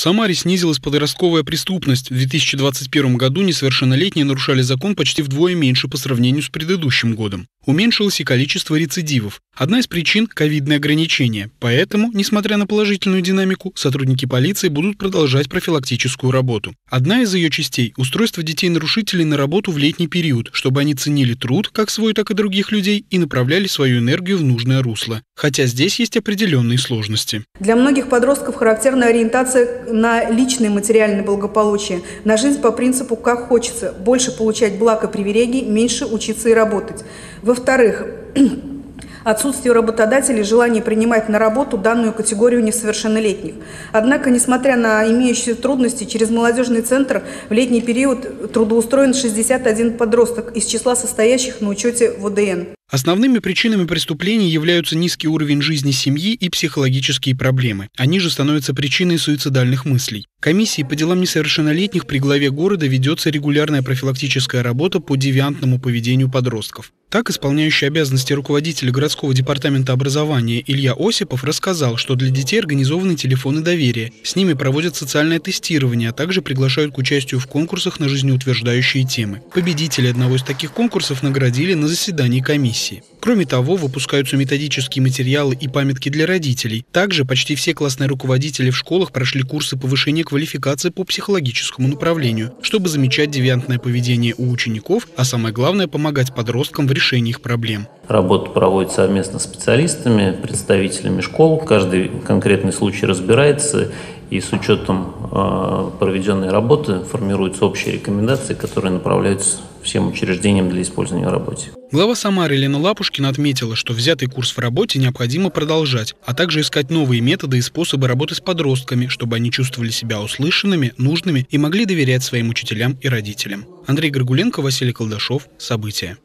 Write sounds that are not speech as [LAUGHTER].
В Самаре снизилась подростковая преступность. В 2021 году несовершеннолетние нарушали закон почти вдвое меньше по сравнению с предыдущим годом. Уменьшилось и количество рецидивов. Одна из причин – ковидные ограничения. Поэтому, несмотря на положительную динамику, сотрудники полиции будут продолжать профилактическую работу. Одна из ее частей – устройство детей-нарушителей на работу в летний период, чтобы они ценили труд, как свой, так и других людей, и направляли свою энергию в нужное русло. Хотя здесь есть определенные сложности. Для многих подростков характерна ориентация на личное материальное благополучие, на жизнь по принципу «как хочется», больше получать благ и привилегий, меньше учиться и работать. Во-вторых, [CLEARS THROAT] отсутствие работодателей желание принимать на работу данную категорию несовершеннолетних. Однако, несмотря на имеющиеся трудности, через молодежный центр в летний период трудоустроен 61 подросток из числа состоящих на учете в ОДН. Основными причинами преступлений являются низкий уровень жизни семьи и психологические проблемы. Они же становятся причиной суицидальных мыслей. Комиссии по делам несовершеннолетних при главе города ведется регулярная профилактическая работа по девиантному поведению подростков. Так, исполняющий обязанности руководителя городского департамента образования Илья Осипов рассказал, что для детей организованы телефоны доверия. С ними проводят социальное тестирование, а также приглашают к участию в конкурсах на жизнеутверждающие темы. Победители одного из таких конкурсов наградили на заседании комиссии. Кроме того, выпускаются методические материалы и памятки для родителей. Также почти все классные руководители в школах прошли курсы повышения квалификации по психологическому направлению, чтобы замечать девиантное поведение у учеников, а самое главное – помогать подросткам в решении их проблем. Работа проводится совместно с специалистами, представителями школ. Каждый конкретный случай разбирается и с учетом э, проведенной работы формируются общие рекомендации, которые направляются всем учреждениям для использования в работе. Глава Самары Елена Лапушкина отметила, что взятый курс в работе необходимо продолжать, а также искать новые методы и способы работы с подростками, чтобы они чувствовали себя услышанными, нужными и могли доверять своим учителям и родителям. Андрей Горгуленко, Василий Колдашов. События.